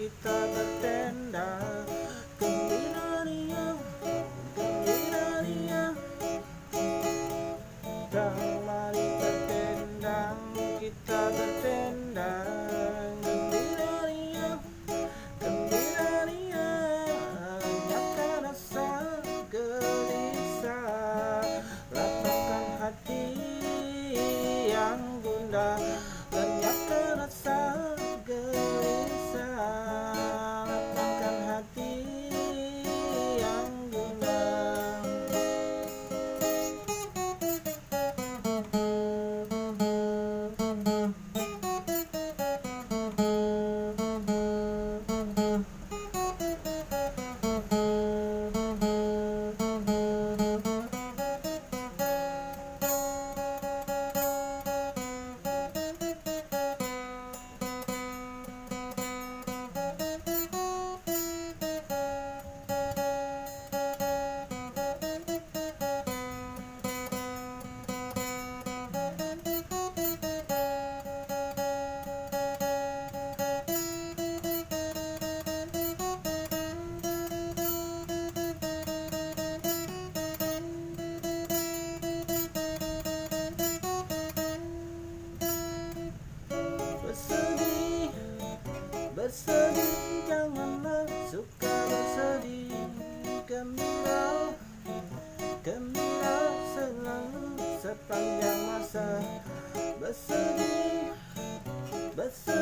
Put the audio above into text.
kita matenda bersedih janganlah suka bersedih. Gembira gembira selalu sepanjang masa. Bersedih bersedih.